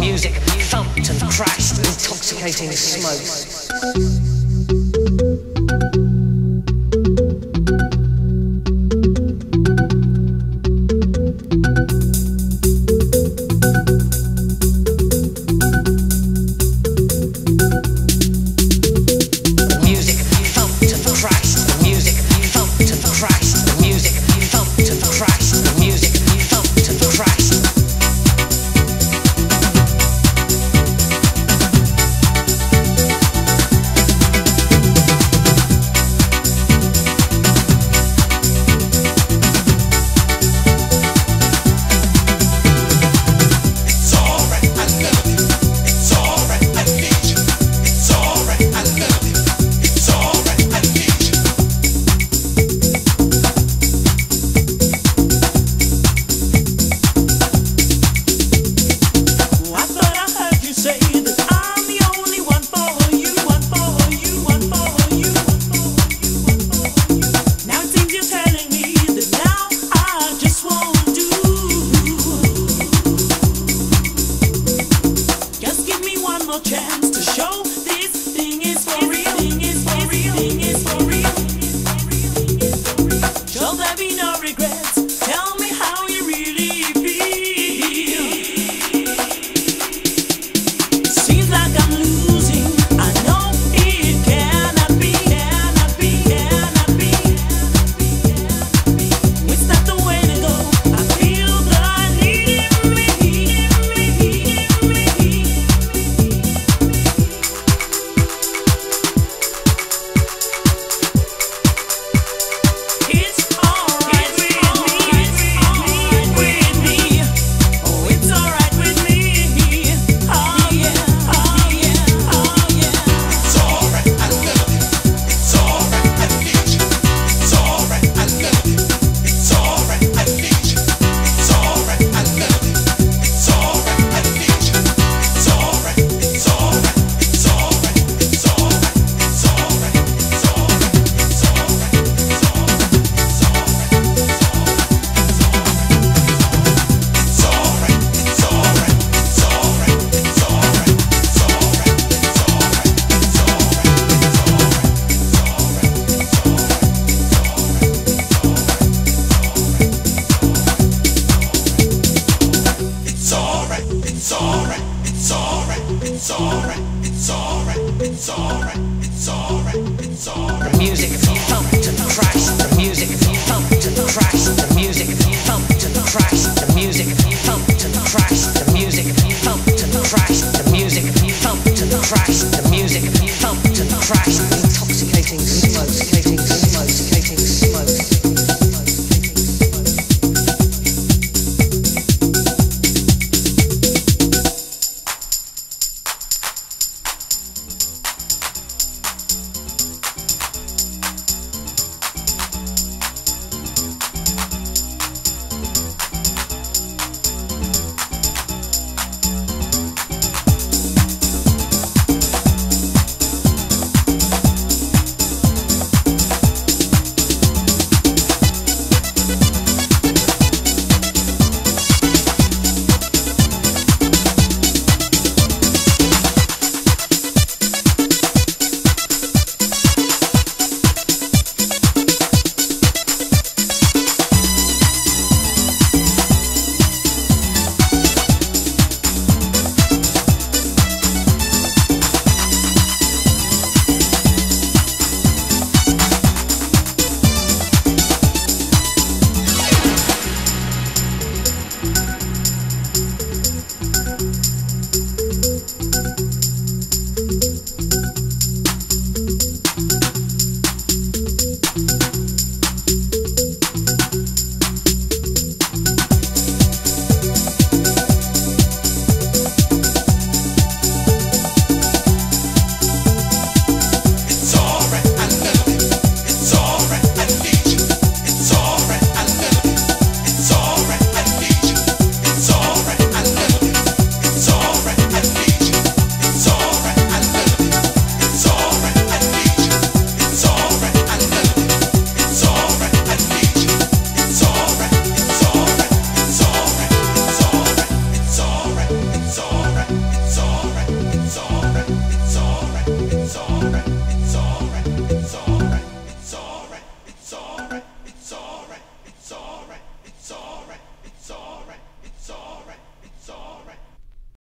music thumped and crashed, intoxicating smoke. It's alright, it's alright, it's alright, it's alright, it's alright, it's alright, it's alright. Music of the to the Christ. alright.